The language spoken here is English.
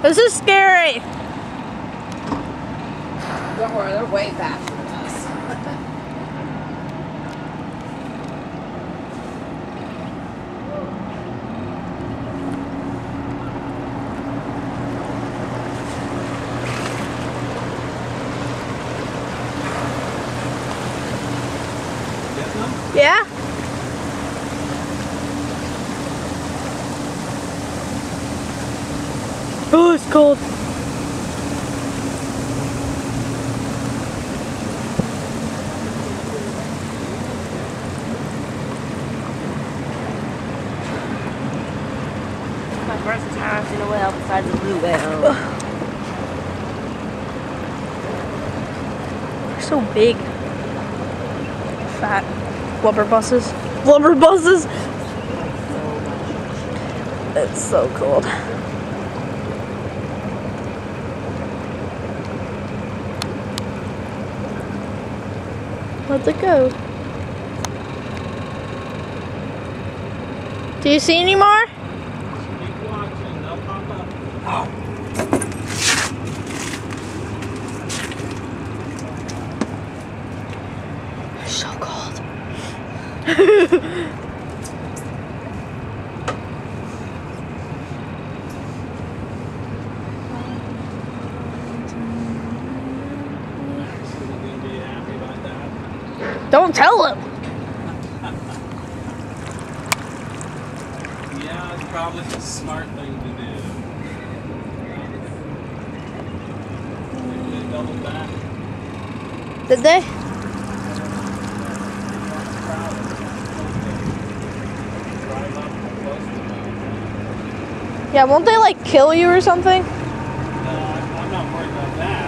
This is scary. Don't worry, they're way faster than us. Yeah? Oh, it's cold. My first time seen a whale besides a blue whale. They're so big. Fat. Blubber buses. Blubber buses! It's so cold. Where'd it go? Do you see any more? Keep watching, they'll pop up. So cold. Don't tell him. yeah, it's probably the smart thing to do. Did they? Yeah, won't they like kill you or something? No, I'm not worried about that.